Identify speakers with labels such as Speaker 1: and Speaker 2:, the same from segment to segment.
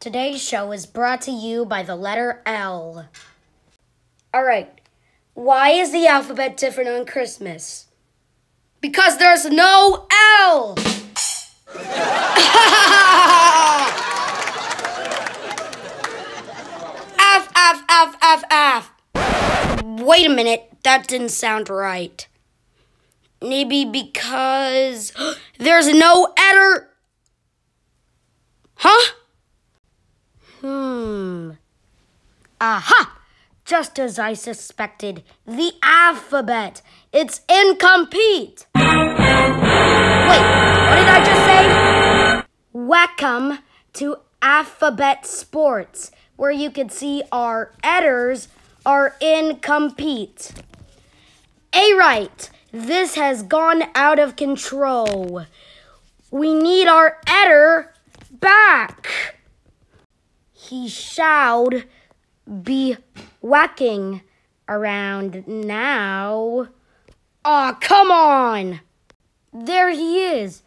Speaker 1: Today's show is brought to you by the letter L. All right. Why is the alphabet different on Christmas? Because there's no L. F, F, F, F, F. Wait a minute. That didn't sound right. Maybe because there's no edder. Huh? Hmm. Aha! Just as I suspected, the alphabet. It's incomplete. Wait, what did I just say? Welcome to Alphabet Sports, where you can see our editors are incomplete. A right, this has gone out of control. We need our editor back. He shall be whacking around now. Aw, oh, come on! There he is.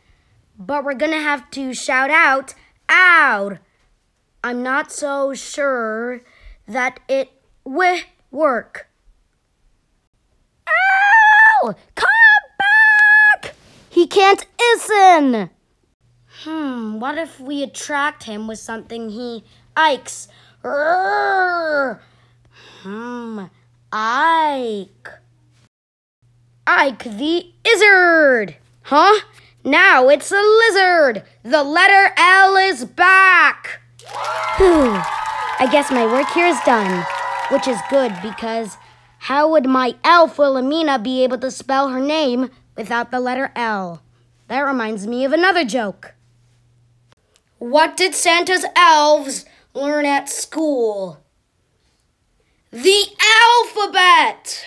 Speaker 1: But we're gonna have to shout out, out. I'm not so sure that it will work. Ow! Come back! He can't listen. Hmm, what if we attract him with something he Ike's. Hmm, Ike. Ike the Izzard. Huh? Now it's a lizard. The letter L is back. Whew. I guess my work here is done, which is good because how would my elf Wilhelmina be able to spell her name without the letter L? That reminds me of another joke. What did Santa's elves learn at school. The alphabet!